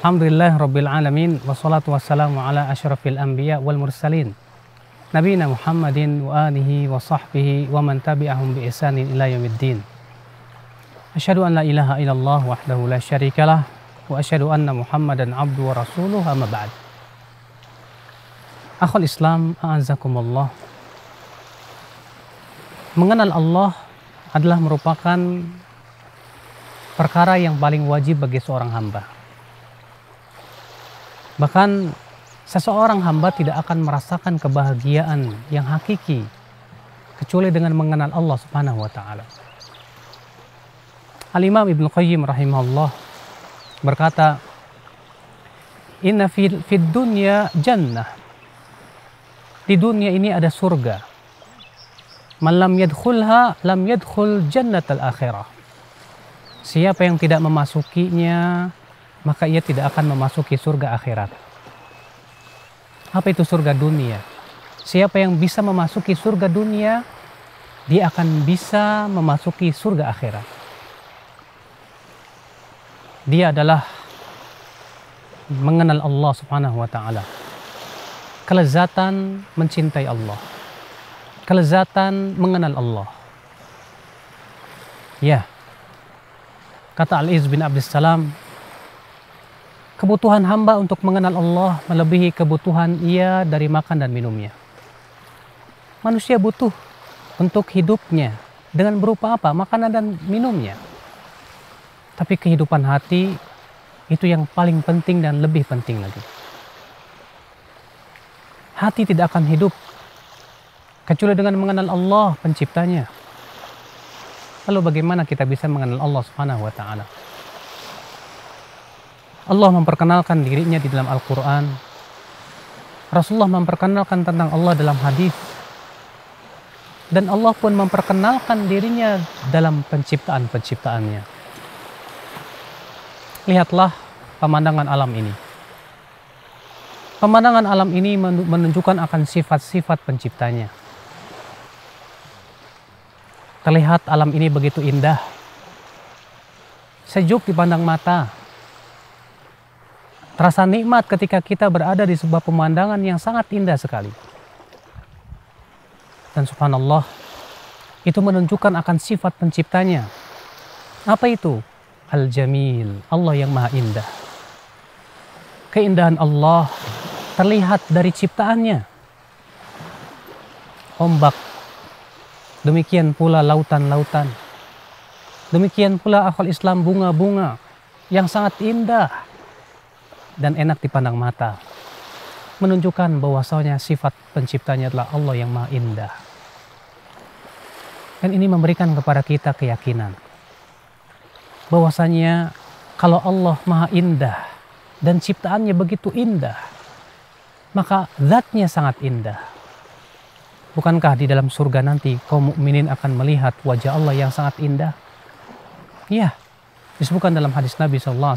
Alhamdulillah Rabbil Alamin Wassalatu wassalamu ala ashrafil anbiya wal mursalin. Nabina Muhammadin wa alihi wa sahbihi wa man tabi'ahum bi ihsanin ila yaumiddin. Asyhadu an la ilaha illallah wahdahu la syarikalah wa asyhadu anna Muhammadan abdu wa rasuluh amma ba'd. Akhul Islam a'azakumullah Mengenal Allah adalah merupakan perkara yang paling wajib bagi seorang hamba Bahkan seseorang hamba tidak akan merasakan kebahagiaan yang hakiki kecuali dengan mengenal Allah Subhanahu wa taala. Al-Imam Ibnu Qayyim rahimahullah berkata, "Inna fid, fid dunya jannah." Di dunia ini ada surga. Man lam yadkhulha lam yadkhul jannatal akhirah. Siapa yang tidak memasukinya maka ia tidak akan memasuki surga akhirat. Apa itu surga dunia? Siapa yang bisa memasuki surga dunia, dia akan bisa memasuki surga akhirat. Dia adalah mengenal Allah Subhanahu wa taala. Kelezatan mencintai Allah. Kelezatan mengenal Allah. Ya. Kata Al-Iz bin Abdus Salam, kebutuhan hamba untuk mengenal Allah melebihi kebutuhan ia dari makan dan minumnya. Manusia butuh untuk hidupnya dengan berupa apa? Makanan dan minumnya. Tapi kehidupan hati itu yang paling penting dan lebih penting lagi. Hati tidak akan hidup kecuali dengan mengenal Allah penciptanya. Lalu bagaimana kita bisa mengenal Allah Subhanahu wa taala? Allah memperkenalkan dirinya di dalam Al-Quran. Rasulullah memperkenalkan tentang Allah dalam hadis. Dan Allah pun memperkenalkan dirinya dalam penciptaan-penciptaannya. Lihatlah pemandangan alam ini. Pemandangan alam ini menunjukkan akan sifat-sifat penciptanya. Terlihat alam ini begitu indah. Sejuk dipandang mata, Terasa nikmat ketika kita berada di sebuah pemandangan yang sangat indah sekali. Dan subhanallah, itu menunjukkan akan sifat penciptanya. Apa itu? Al-Jamil, Allah yang maha indah. Keindahan Allah terlihat dari ciptaannya. Ombak, demikian pula lautan-lautan. Demikian pula akal Islam bunga-bunga yang sangat indah dan enak dipandang mata. Menunjukkan bahwasanya sifat penciptanya adalah Allah yang maha indah. Dan ini memberikan kepada kita keyakinan bahwasanya kalau Allah maha indah dan ciptaannya begitu indah, maka zatnya sangat indah. Bukankah di dalam surga nanti kaum mukminin akan melihat wajah Allah yang sangat indah? Iya, disebutkan dalam hadis Nabi SAW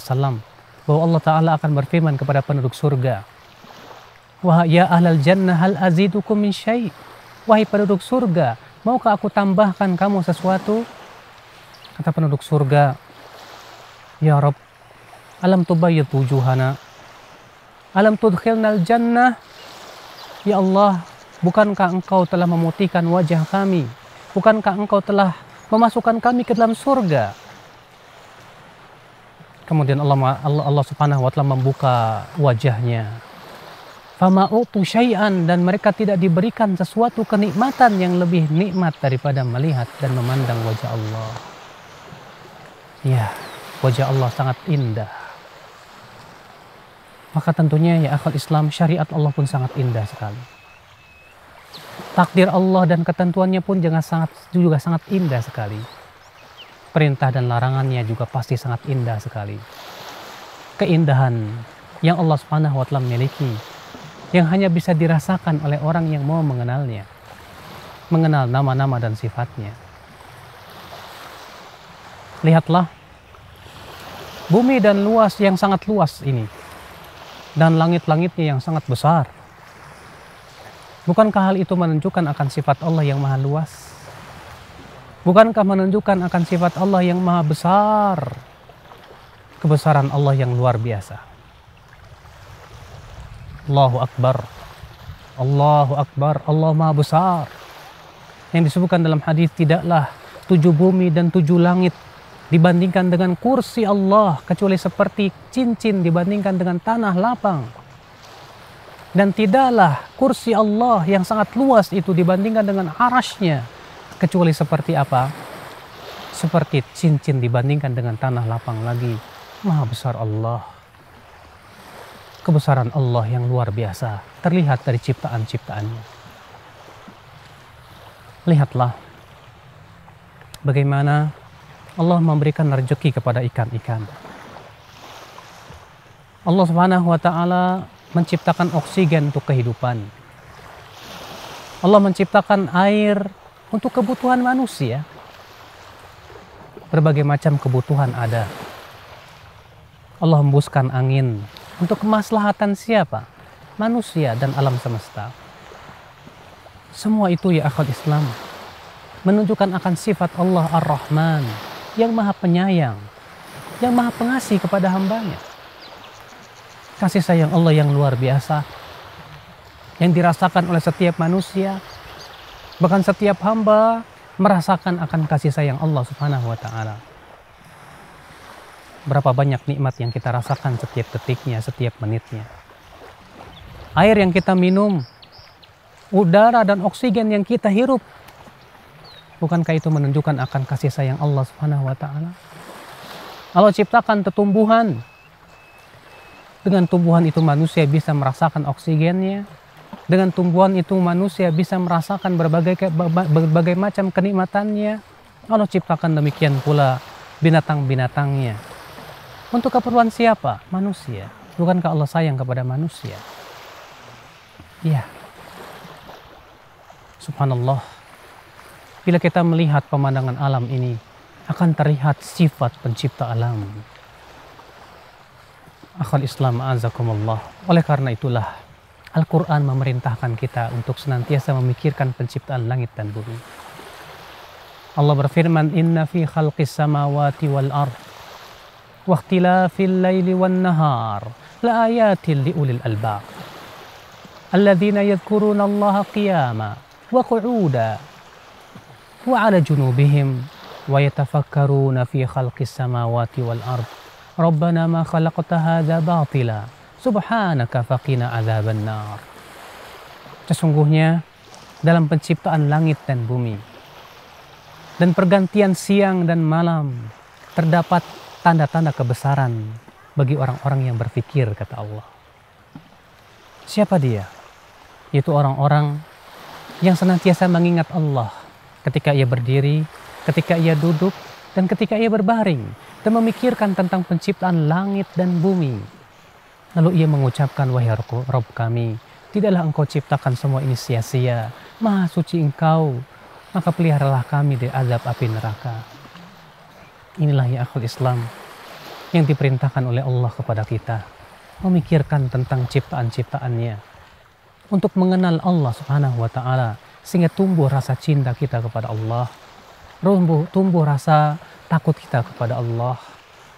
bahwa Allah Ta'ala akan berfirman kepada penduduk surga. Wahai ya ahlal jannah hal azidukum min syai. Wahai penduduk surga, maukah aku tambahkan kamu sesuatu? Kata penduduk surga, Ya Rob, alam tubayyid wujuhana. Alam tudkhilnal jannah. Ya Allah, bukankah engkau telah memutihkan wajah kami? Bukankah engkau telah memasukkan kami ke dalam surga? Kemudian Allah Allah, Allah Subhanahu wa taala membuka wajahnya. Fama utu syai'an dan mereka tidak diberikan sesuatu kenikmatan yang lebih nikmat daripada melihat dan memandang wajah Allah. Ya, wajah Allah sangat indah. Maka tentunya ya akal Islam syariat Allah pun sangat indah sekali. Takdir Allah dan ketentuannya pun juga sangat juga sangat indah sekali perintah dan larangannya juga pasti sangat indah sekali. Keindahan yang Allah Subhanahu wa taala miliki yang hanya bisa dirasakan oleh orang yang mau mengenalnya. Mengenal nama-nama dan sifatnya. Lihatlah bumi dan luas yang sangat luas ini dan langit-langitnya yang sangat besar. Bukankah hal itu menunjukkan akan sifat Allah yang maha luas? Bukankah menunjukkan akan sifat Allah yang maha besar? Kebesaran Allah yang luar biasa. Allahu Akbar. Allahu Akbar. Allah Maha Besar. Yang disebutkan dalam hadis tidaklah tujuh bumi dan tujuh langit dibandingkan dengan kursi Allah kecuali seperti cincin dibandingkan dengan tanah lapang. Dan tidaklah kursi Allah yang sangat luas itu dibandingkan dengan arasnya kecuali seperti apa? Seperti cincin dibandingkan dengan tanah lapang lagi. Maha besar Allah. Kebesaran Allah yang luar biasa terlihat dari ciptaan-ciptaannya. Lihatlah bagaimana Allah memberikan rezeki kepada ikan-ikan. Allah Subhanahu wa taala menciptakan oksigen untuk kehidupan. Allah menciptakan air untuk kebutuhan manusia. Berbagai macam kebutuhan ada. Allah hembuskan angin untuk kemaslahatan siapa? Manusia dan alam semesta. Semua itu ya akal Islam menunjukkan akan sifat Allah Ar-Rahman yang maha penyayang, yang maha pengasih kepada hambanya. Kasih sayang Allah yang luar biasa yang dirasakan oleh setiap manusia, bahkan setiap hamba merasakan akan kasih sayang Allah Subhanahu wa taala. Berapa banyak nikmat yang kita rasakan setiap detiknya, setiap menitnya. Air yang kita minum udara dan oksigen yang kita hirup. Bukankah itu menunjukkan akan kasih sayang Allah Subhanahu wa taala? Allah ciptakan tumbuhan. Dengan tumbuhan itu manusia bisa merasakan oksigennya. Dengan tumbuhan itu manusia bisa merasakan berbagai berbagai macam kenikmatannya. Allah ciptakan demikian pula binatang-binatangnya. Untuk keperluan siapa? Manusia. Bukankah Allah sayang kepada manusia? Iya. Subhanallah. Bila kita melihat pemandangan alam ini, akan terlihat sifat pencipta alam. Akhal Islam azakumullah. Oleh karena itulah Al-Quran memerintahkan kita untuk senantiasa memikirkan penciptaan langit dan bumi. Allah berfirman, Inna fi khalqis samawati wal ard wa ikhtilafil laili wan nahar la ayatin li ulil albab. Alladzina yadhkuruna Allah qiyama وقعودا وعلى جنوبهم ويتفكرون في خلق السماوات والأرض ربنا ما خلقت هذا باطلا Subhanaka faqina azaban nar. Sesungguhnya dalam penciptaan langit dan bumi dan pergantian siang dan malam terdapat tanda-tanda kebesaran bagi orang-orang yang berpikir kata Allah. Siapa dia? Yaitu orang-orang yang senantiasa mengingat Allah ketika ia berdiri, ketika ia duduk, dan ketika ia berbaring dan memikirkan tentang penciptaan langit dan bumi Lalu ia mengucapkan, wahai Rob kami, tidaklah engkau ciptakan semua ini sia-sia. Maha suci engkau, maka peliharalah kami dari azab api neraka. Inilah ya akal Islam yang diperintahkan oleh Allah kepada kita. Memikirkan tentang ciptaan-ciptaannya untuk mengenal Allah Subhanahu wa taala sehingga tumbuh rasa cinta kita kepada Allah. Tumbuh, tumbuh rasa takut kita kepada Allah.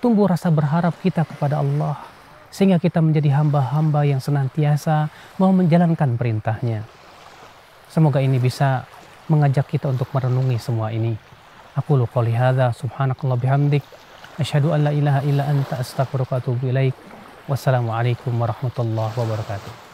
Tumbuh rasa berharap kita kepada Allah. Sehingga kita menjadi hamba-hamba yang senantiasa mau menjalankan perintahnya. Semoga ini bisa mengajak kita untuk merenungi semua ini. Aku lu qouli hadza subhanakallah bihamdik asyhadu an la ilaha illa anta astaghfiruka wa. Wassalamualaikum warahmatullahi wabarakatuh.